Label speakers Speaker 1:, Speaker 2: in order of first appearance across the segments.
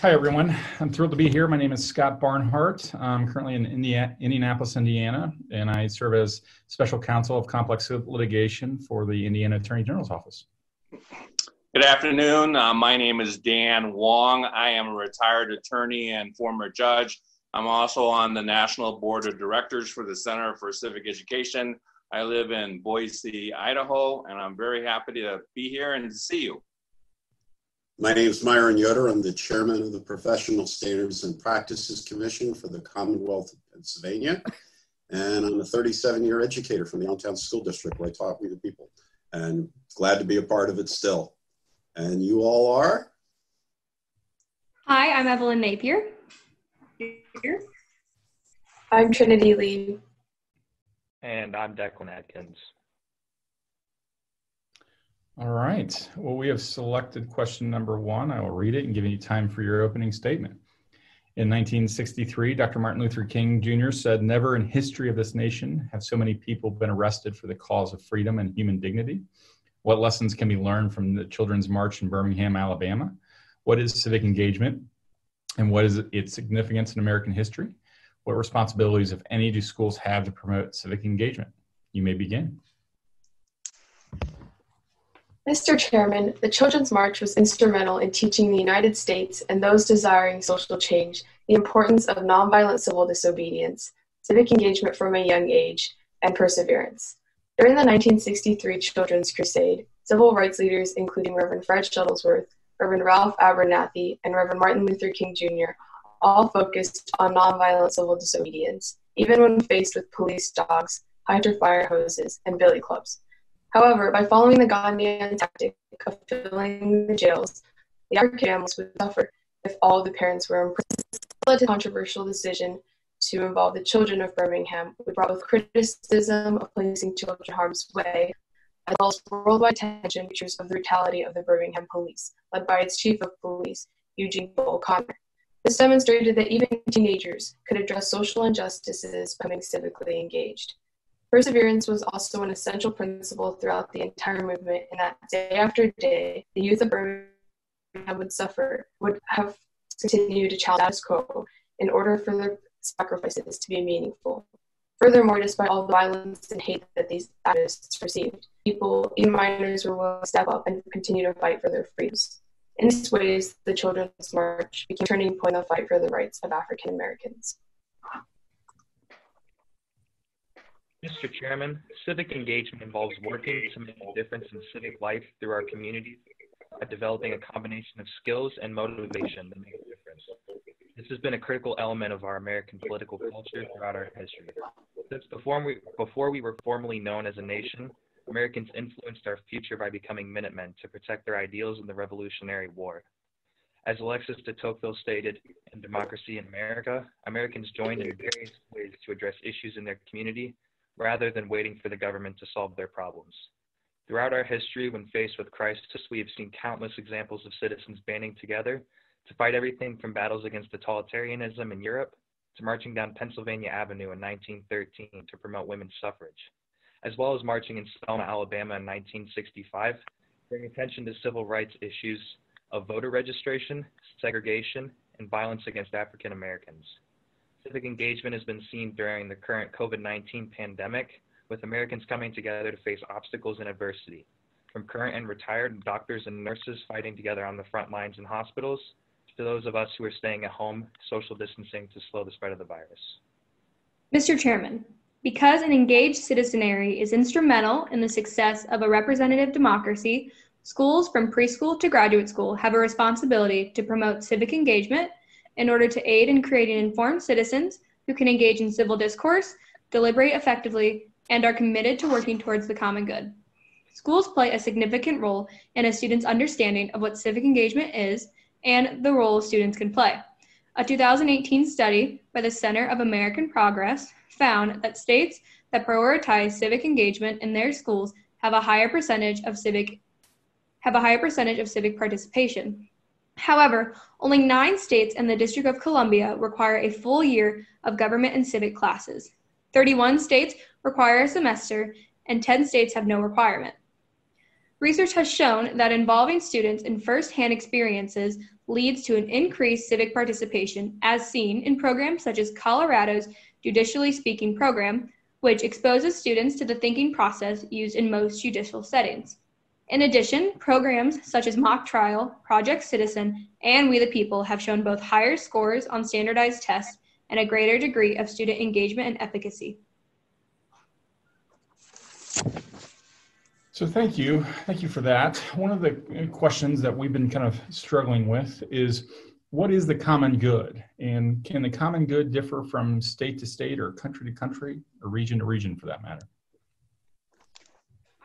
Speaker 1: Hi, everyone. I'm thrilled to be here. My name is Scott Barnhart. I'm currently in India, Indianapolis, Indiana, and I serve as special counsel of complex litigation for the Indiana Attorney General's Office.
Speaker 2: Good afternoon. Uh, my name is Dan Wong. I am a retired attorney and former judge. I'm also on the National Board of Directors for the Center for Civic Education. I live in Boise, Idaho, and I'm very happy to be here and to see you.
Speaker 3: My name is Myron Yoder. I'm the chairman of the Professional Standards and Practices Commission for the Commonwealth of Pennsylvania. And I'm a 37 year educator from the Allentown School District where I taught we the people. And glad to be a part of it still. And you all are?
Speaker 4: Hi, I'm Evelyn Napier.
Speaker 5: I'm Trinity Lee.
Speaker 6: And I'm Declan Atkins.
Speaker 1: All right. Well, we have selected question number one. I will read it and give you time for your opening statement. In 1963, Dr. Martin Luther King Jr. said, Never in history of this nation have so many people been arrested for the cause of freedom and human dignity. What lessons can be learned from the Children's March in Birmingham, Alabama? What is civic engagement? And what is its significance in American history? What responsibilities, if any, do schools have to promote civic engagement? You may begin.
Speaker 5: Mr. Chairman, the Children's March was instrumental in teaching the United States and those desiring social change the importance of nonviolent civil disobedience, civic engagement from a young age, and perseverance. During the 1963 Children's Crusade, civil rights leaders, including Reverend Fred Shuttlesworth, Reverend Ralph Abernathy, and Reverend Martin Luther King Jr., all focused on nonviolent civil disobedience, even when faced with police dogs, hydro fire hoses, and billy clubs. However, by following the Gandhian tactic of filling the jails, the African families would suffer if all the parents were imprisoned. Led to a controversial decision to involve the children of Birmingham, which brought with criticism of placing children in harm's way, as well as worldwide attention pictures of the brutality of the Birmingham police, led by its chief of police, Eugene O'Connor. This demonstrated that even teenagers could address social injustices by becoming civically engaged. Perseverance was also an essential principle throughout the entire movement, and that day after day, the youth of Birmingham would suffer, would have continued to challenge status quo in order for their sacrifices to be meaningful. Furthermore, despite all the violence and hate that these activists received, people, even minors, were willing to step up and continue to fight for their freedoms. In these ways, the Children's March became a turning point in the fight for the rights of African Americans.
Speaker 6: Mr. Chairman, civic engagement involves working to make a difference in civic life through our communities by developing a combination of skills and motivation to make a difference. This has been a critical element of our American political culture throughout our history. Since before we, before we were formally known as a nation, Americans influenced our future by becoming Minutemen to protect their ideals in the Revolutionary War. As Alexis de Tocqueville stated in Democracy in America, Americans joined in various ways to address issues in their community rather than waiting for the government to solve their problems. Throughout our history, when faced with crisis, we have seen countless examples of citizens banding together to fight everything from battles against totalitarianism in Europe to marching down Pennsylvania Avenue in 1913 to promote women's suffrage, as well as marching in Selma, Alabama in 1965, bring attention to civil rights issues of voter registration, segregation, and violence against African Americans. Civic engagement has been seen during the current COVID 19 pandemic, with Americans coming together to face obstacles and adversity. From current and retired doctors and nurses fighting together on the front lines in hospitals, to those of us who are staying at home, social distancing to slow the spread of the virus.
Speaker 4: Mr. Chairman, because an engaged citizenry is instrumental in the success of a representative democracy, schools from preschool to graduate school have a responsibility to promote civic engagement in order to aid in creating informed citizens who can engage in civil discourse, deliberate effectively, and are committed to working towards the common good. Schools play a significant role in a student's understanding of what civic engagement is and the role students can play. A 2018 study by the Center of American Progress found that states that prioritize civic engagement in their schools have a higher percentage of civic have a higher percentage of civic participation. However, only nine states and the District of Columbia require a full year of government and civic classes. 31 states require a semester, and 10 states have no requirement. Research has shown that involving students in firsthand experiences leads to an increased civic participation, as seen in programs such as Colorado's Judicially Speaking program, which exposes students to the thinking process used in most judicial settings. In addition, programs such as Mock Trial, Project Citizen, and We the People have shown both higher scores on standardized tests and a greater degree of student engagement and efficacy.
Speaker 1: So thank you. Thank you for that. One of the questions that we've been kind of struggling with is what is the common good? And can the common good differ from state to state or country to country or region to region for that matter?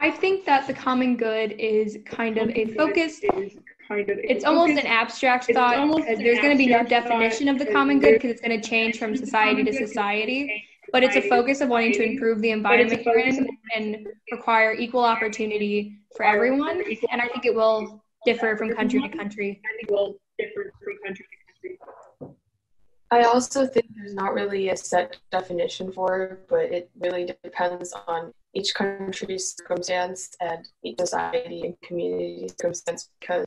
Speaker 4: I think that the common good is kind of a focus. It's almost an abstract thought because there's going to be no definition of the common good because it's going to change from society to society but it's a focus of wanting to improve the environment you're in and require equal opportunity for everyone. And I think it will differ from country to country.
Speaker 5: I also think there's not really a set definition for it, but it really depends on each country's circumstance and each society and community circumstance because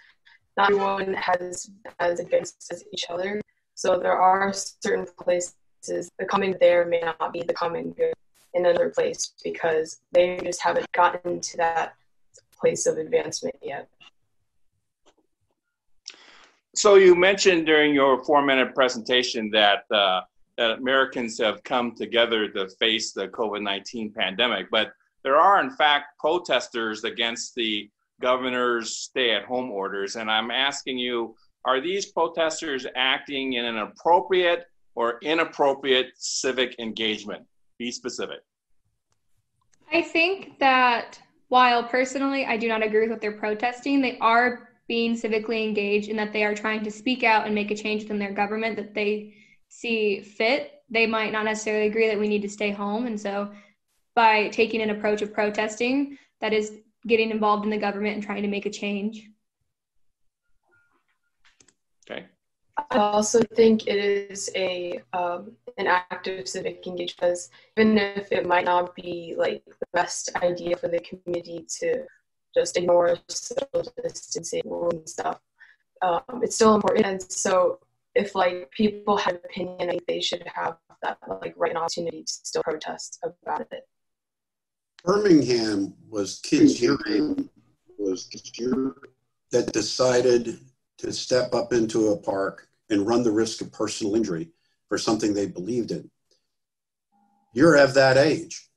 Speaker 5: not everyone has as advanced as each other. So there are certain places the common there may not be the common good in another place because they just haven't gotten to that place of advancement yet.
Speaker 2: So you mentioned during your four-minute presentation that uh, that Americans have come together to face the COVID-19 pandemic, but there are in fact protesters against the governor's stay-at-home orders, and I'm asking you: Are these protesters acting in an appropriate or inappropriate civic engagement? Be specific.
Speaker 4: I think that while personally I do not agree with what they're protesting, they are being civically engaged in that they are trying to speak out and make a change within their government that they see fit. They might not necessarily agree that we need to stay home. And so by taking an approach of protesting, that is getting involved in the government and trying to make a change.
Speaker 2: Okay.
Speaker 5: I also think it is a um, an active civic engagement because even if it might not be like the best idea for the community to just ignore social distancing rules and stuff, um, it's still important. And so, if like people have an opinion, they should have that like right and opportunity to still protest about it.
Speaker 3: Birmingham was kids' hearing was that decided to step up into a park and run the risk of personal injury for something they believed in. You're of that age.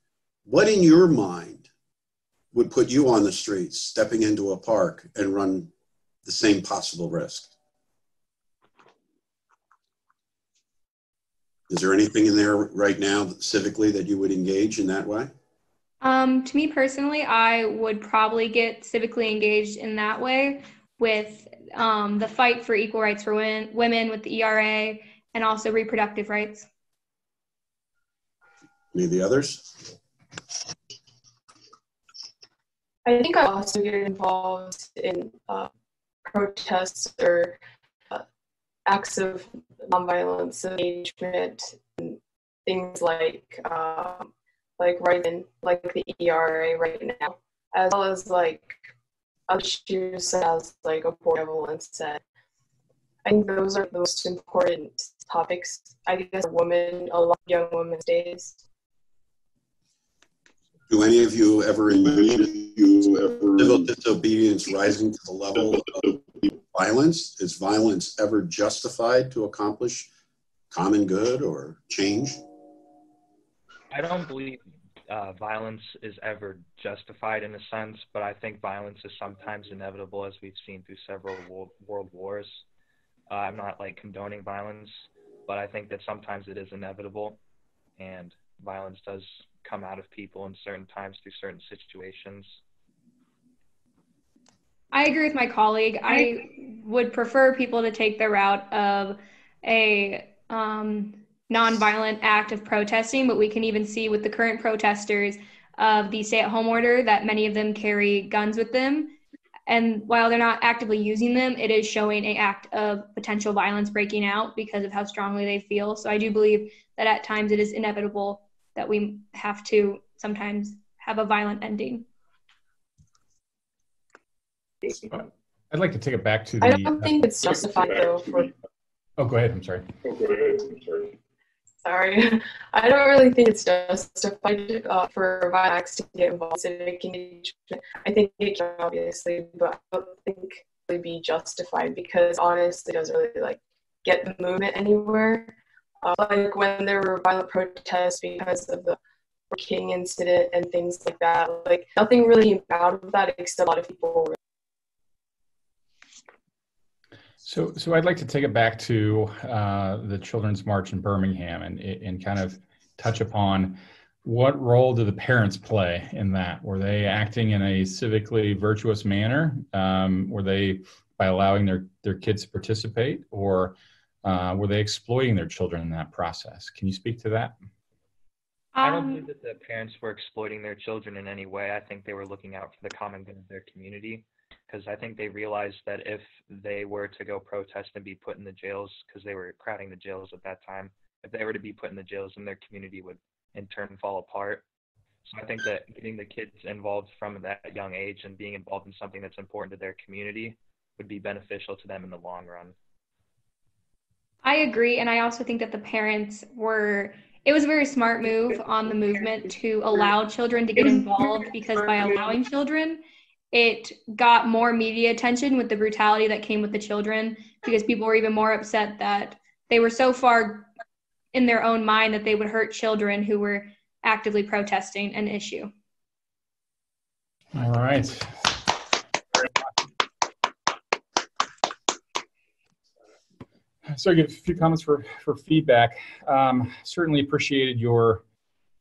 Speaker 3: What in your mind would put you on the streets, stepping into a park and run the same possible risk? Is there anything in there right now civically that you would engage in that way?
Speaker 4: Um, to me personally, I would probably get civically engaged in that way with um, the fight for equal rights for women, women with the ERA and also reproductive rights.
Speaker 3: Any of the others?
Speaker 5: I think I also get involved in uh, protests or acts of nonviolence engagement, things like um, like writing like the ERA right now, as well as like other issues as like abortion said. I think those are the most important topics. I guess a woman, a lot of young women's days.
Speaker 3: Do any of you ever imagine civil disobedience rising to the level of violence? Is violence ever justified to accomplish common good or change?
Speaker 6: I don't believe uh, violence is ever justified in a sense, but I think violence is sometimes inevitable, as we've seen through several world, wars. Uh, I'm not like condoning violence, but I think that sometimes it is inevitable, and violence does come out of people in certain times through certain situations.
Speaker 4: I agree with my colleague. I would prefer people to take the route of a um, nonviolent act of protesting, but we can even see with the current protesters of the stay at home order that many of them carry guns with them. And while they're not actively using them, it is showing a act of potential violence breaking out because of how strongly they feel. So I do believe that at times it is inevitable that we have to sometimes have a violent ending.
Speaker 1: I'd like to take it back to the.
Speaker 5: I don't think it's justified though for
Speaker 1: Oh, go ahead. I'm sorry.
Speaker 5: sorry. I don't really think it's justified uh, for Viax to get involved in civic engagement. I think it can obviously, but I don't think it would be justified because honestly, it doesn't really like get the movement anywhere. Uh, like when there were violent protests because of the King incident and things like that. Like nothing really came out of that except a lot of people
Speaker 1: So, so I'd like to take it back to uh, the Children's March in Birmingham and, and kind of touch upon what role do the parents play in that? Were they acting in a civically virtuous manner? Um, were they by allowing their, their kids to participate or uh, were they exploiting their children in that process? Can you speak to that?
Speaker 6: I don't
Speaker 4: Um,
Speaker 6: believe that the parents were exploiting their children in any way. I think they were looking out for the common good of their community because I think they realized that if they were to go protest and be put in the jails because they were crowding the jails at that time, if they were to be put in the jails, then their community would in turn fall apart. So I think that getting the kids involved from that young age and being involved in something that's important to their community would be beneficial to them in the long run.
Speaker 4: I agree. And I also think that the parents were, it was a very smart move on the movement to allow children to get involved because by allowing children, it got more media attention with the brutality that came with the children because people were even more upset that they were so far in their own mind that they would hurt children who were actively protesting an issue.
Speaker 1: All right. So I get a few comments for, for feedback. Um, certainly appreciated your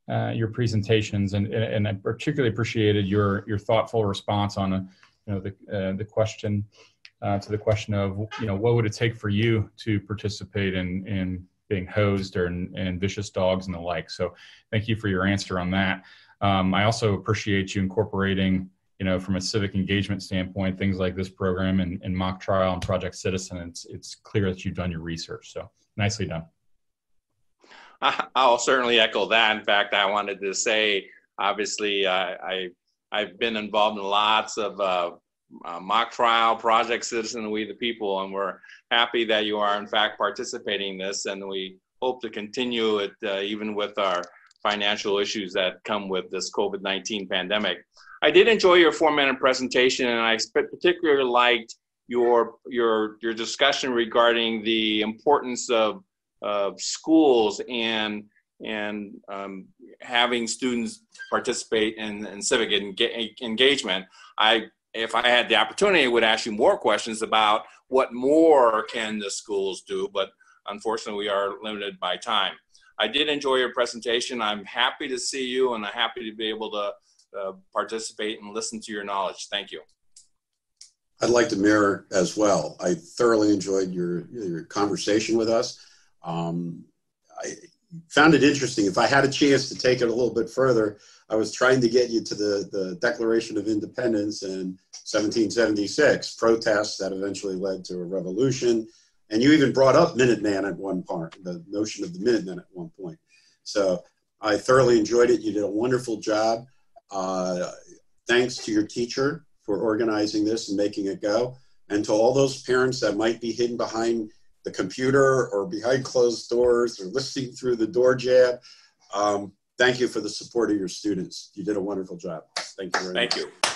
Speaker 1: uh, your presentations and, and I particularly appreciated your your thoughtful response on a, you know the uh, the question uh, to the question of you know what would it take for you to participate in in being hosed or in, in vicious dogs and the like. So thank you for your answer on that. Um, I also appreciate you incorporating you know, from a civic engagement standpoint, things like this program and, and mock trial and Project Citizen, it's, it's clear that you've done your research. So nicely done.
Speaker 2: I'll certainly echo that. In fact, I wanted to say, obviously, uh, I I've been involved in lots of uh, uh, mock trial, Project Citizen, We the People, and we're happy that you are in fact participating in this, and we hope to continue it uh, even with our financial issues that come with this COVID-19 pandemic. I did enjoy your four-minute presentation, and I particularly liked your your your discussion regarding the importance of of schools and and um, having students participate in, in civic enga- engagement. I, if I had the opportunity, would ask you more questions about what more can the schools do, but unfortunately, we are limited by time. I did enjoy your presentation. I'm happy to see you, and I'm happy to be able to uh, participate and listen to your knowledge. Thank you.
Speaker 3: I'd like to mirror as well. I thoroughly enjoyed your, your conversation with us. Um, I found it interesting. If I had a chance to take it a little bit further, I was trying to get you to the, the Declaration of Independence in 1776, protests that eventually led to a revolution. And you even brought up Minuteman at one part, the notion of the Minuteman at one point. So I thoroughly enjoyed it. You did a wonderful job. Uh, thanks to your teacher for organizing this and making it go. And to all those parents that might be hidden behind the computer or behind closed doors or listening through the door jab, um, thank you for the support of your students. You did a wonderful job. Thank you very
Speaker 2: Thank
Speaker 3: much.
Speaker 2: you.